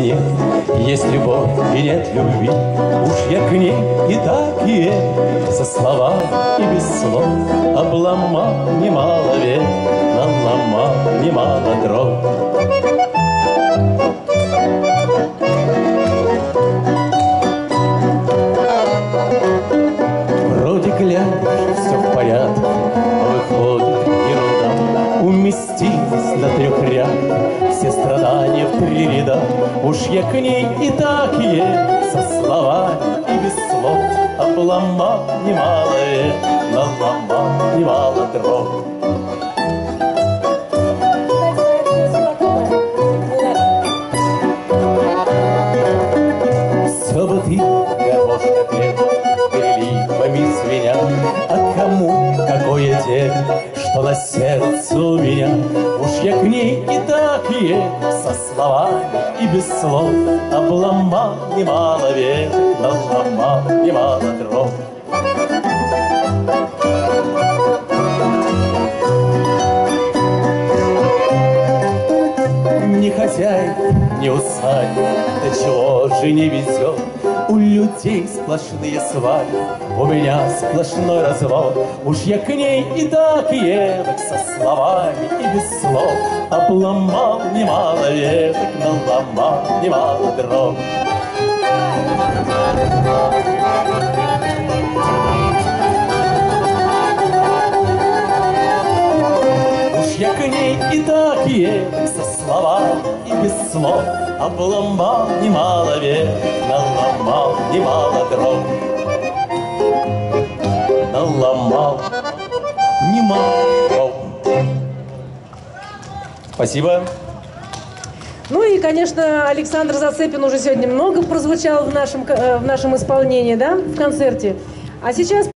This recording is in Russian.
нет, есть любовь и нет любви. Уж я к ней и так и есть, со слова и без слов. Обломал немало век, наломал немало дров. Все страдания в три ряда. Уж я к ней и так есть, со словами и без слов. Обломал немало век, наломал немало дров. Все бы ты, горошка хлеб, переливами звеня, А кому какое дело, что на сердце у меня? Уж я к ней и так есть, со словами и без слов, Обломал немало век, наломал немало дров. Ни хозяин, ни усадьба, до чего же не везет. У людей сплошные свадьбы, у меня сплошной развод. Уж я к ней и так едок со словами и без слов. Обломал немало веток, наломал немало дров. Уж я к ней и так едок со словами и без слов Обломал немало немало дров Наломал немало дров Спасибо. Ну и, конечно, Александр Зацепин уже сегодня много прозвучал в нашем, э, в нашем исполнении, да, в концерте. А сейчас